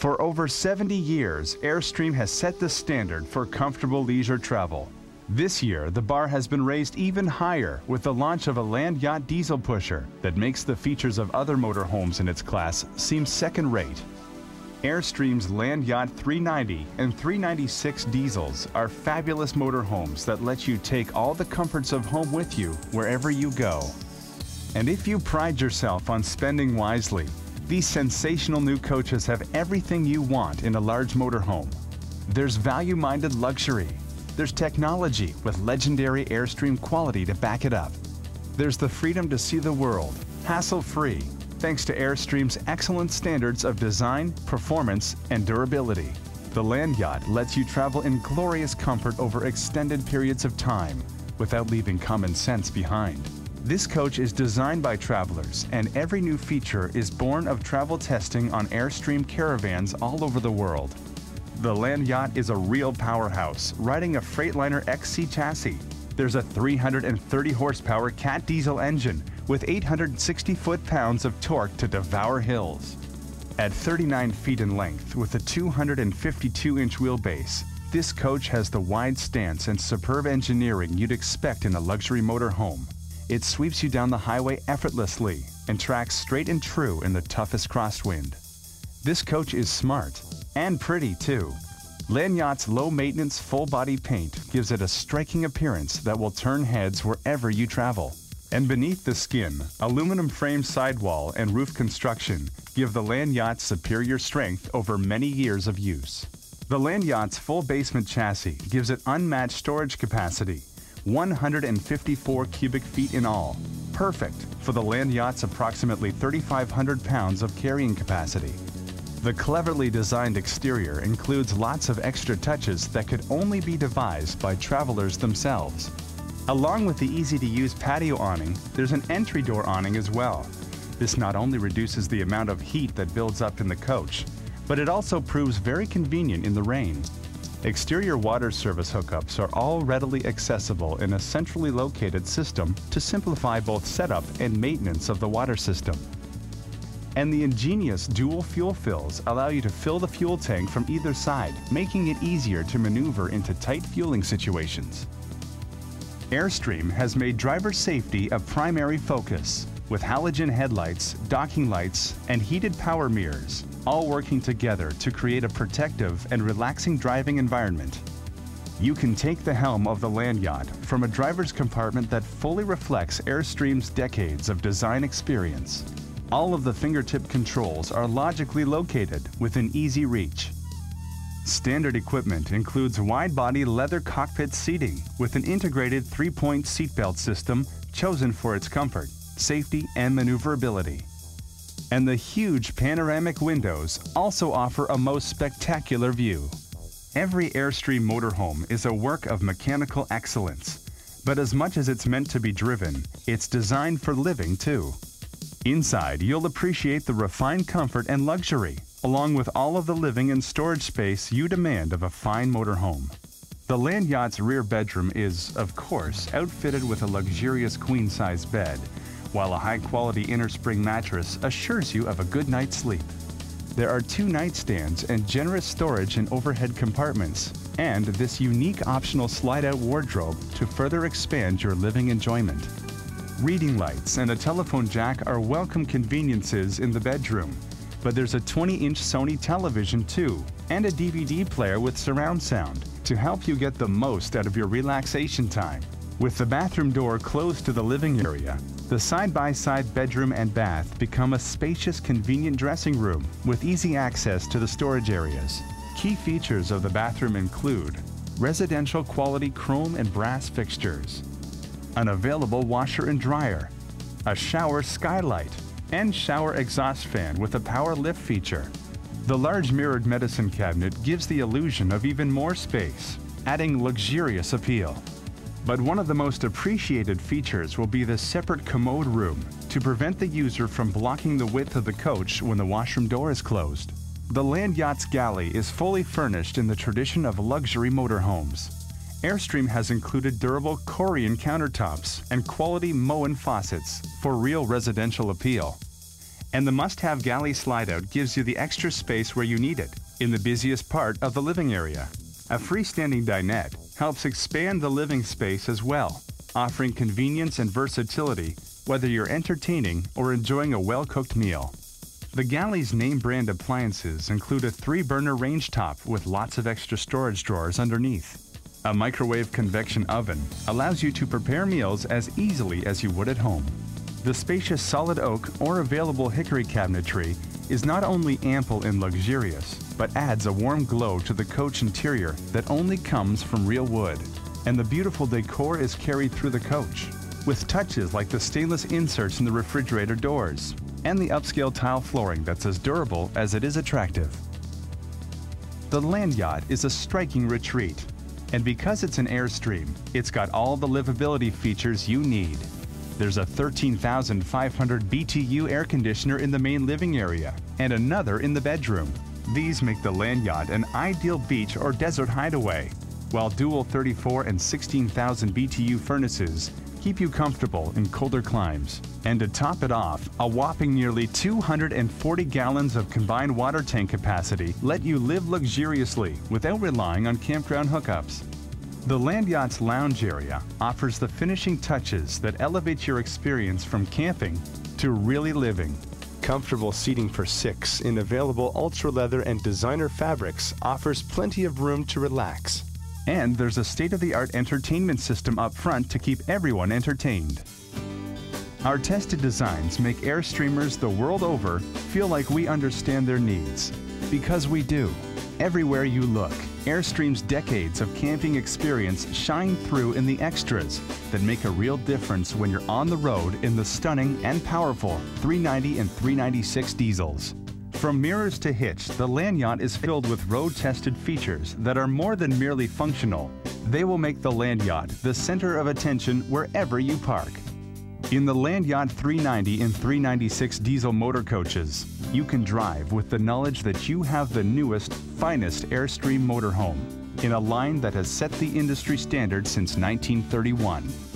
For over 70 years, Airstream has set the standard for comfortable leisure travel. This year, the bar has been raised even higher with the launch of a land yacht diesel pusher that makes the features of other motorhomes in its class seem second rate. Airstream's Land Yacht 390 and 396 diesels are fabulous motorhomes that let you take all the comforts of home with you wherever you go. And if you pride yourself on spending wisely, these sensational new coaches have everything you want in a large motorhome. There's value-minded luxury. There's technology with legendary Airstream quality to back it up. There's the freedom to see the world, hassle-free, thanks to Airstream's excellent standards of design, performance, and durability. The Land Yacht lets you travel in glorious comfort over extended periods of time without leaving common sense behind. This coach is designed by travelers, and every new feature is born of travel testing on Airstream caravans all over the world. The Land Yacht is a real powerhouse, riding a Freightliner XC chassis. There's a 330 horsepower Cat diesel engine with 860 foot-pounds of torque to devour hills. At 39 feet in length with a 252-inch wheelbase, this coach has the wide stance and superb engineering you'd expect in a luxury motorhome. It sweeps you down the highway effortlessly and tracks straight and true in the toughest crosswind. This coach is smart and pretty too. Land Yacht's low-maintenance full-body paint gives it a striking appearance that will turn heads wherever you travel. And beneath the skin, aluminum frame sidewall and roof construction give the Land Yacht superior strength over many years of use. The Land Yacht's full basement chassis gives it unmatched storage capacity, 154 cubic feet in all, perfect for the Land Yacht's approximately 3,500 pounds of carrying capacity. The cleverly designed exterior includes lots of extra touches that could only be devised by travelers themselves. Along with the easy-to-use patio awning, there's an entry door awning as well. This not only reduces the amount of heat that builds up in the coach, but it also proves very convenient in the rain. Exterior water service hookups are all readily accessible in a centrally located system to simplify both setup and maintenance of the water system. And the ingenious dual fuel fills allow you to fill the fuel tank from either side, making it easier to maneuver into tight fueling situations. Airstream has made driver safety a primary focus, with halogen headlights, docking lights, and heated power mirrors, all working together to create a protective and relaxing driving environment. You can take the helm of the Land Yacht from a driver's compartment that fully reflects Airstream's decades of design experience. All of the fingertip controls are logically located within easy reach. Standard equipment includes wide-body leather cockpit seating with an integrated three-point seatbelt system chosen for its comfort, safety, and maneuverability. And the huge panoramic windows also offer a most spectacular view. Every Airstream motorhome is a work of mechanical excellence, but as much as it's meant to be driven, it's designed for living too. Inside, you'll appreciate the refined comfort and luxury, along with all of the living and storage space you demand of a fine motorhome. The Land Yacht's rear bedroom is, of course, outfitted with a luxurious queen-size bed, while a high-quality inner spring mattress assures you of a good night's sleep. There are two nightstands and generous storage in overhead compartments, and this unique optional slide-out wardrobe to further expand your living enjoyment. Reading lights and a telephone jack are welcome conveniences in the bedroom, but there's a 20-inch Sony television too, and a DVD player with surround sound to help you get the most out of your relaxation time. With the bathroom door closed to the living area, the side-by-side -side bedroom and bath become a spacious, convenient dressing room with easy access to the storage areas. Key features of the bathroom include residential quality chrome and brass fixtures, an available washer and dryer, a shower skylight, and shower exhaust fan with a power lift feature. The large mirrored medicine cabinet gives the illusion of even more space, adding luxurious appeal. But one of the most appreciated features will be the separate commode room to prevent the user from blocking the width of the coach when the washroom door is closed. The Land Yacht's galley is fully furnished in the tradition of luxury motorhomes. Airstream has included durable Corian countertops and quality Moen faucets for real residential appeal. And the must-have galley slide-out gives you the extra space where you need it, in the busiest part of the living area. A freestanding dinette helps expand the living space as well, offering convenience and versatility whether you're entertaining or enjoying a well-cooked meal. The galley's name brand appliances include a three-burner range top with lots of extra storage drawers underneath. A microwave convection oven allows you to prepare meals as easily as you would at home. The spacious solid oak or available hickory cabinetry is not only ample and luxurious, but adds a warm glow to the coach interior that only comes from real wood. And the beautiful decor is carried through the coach, with touches like the stainless inserts in the refrigerator doors and the upscale tile flooring that's as durable as it is attractive. The Land Yacht is a striking retreat, and because it's an Airstream, it's got all the livability features you need. There's a 13,500 BTU air conditioner in the main living area and another in the bedroom. These make the Land Yacht an ideal beach or desert hideaway, while dual 34 and 16,000 BTU furnaces keep you comfortable in colder climes. And to top it off, a whopping nearly 240 gallons of combined water tank capacity let you live luxuriously without relying on campground hookups. The Land Yacht's lounge area offers the finishing touches that elevate your experience from camping to really living. Comfortable seating for six in available ultra leather and designer fabrics offers plenty of room to relax. And there's a state-of-the-art entertainment system up front to keep everyone entertained. Our tested designs make Airstreamers the world over feel like we understand their needs. Because we do. Everywhere you look, Airstream's decades of camping experience shine through in the extras that make a real difference when you're on the road in the stunning and powerful 390 and 396 diesels. From mirrors to hitch, the Land Yacht is filled with road-tested features that are more than merely functional. They will make the Land Yacht the center of attention wherever you park. In the Land Yacht 390 and 396 diesel motor coaches, you can drive with the knowledge that you have the newest, finest Airstream motorhome in a line that has set the industry standard since 1931.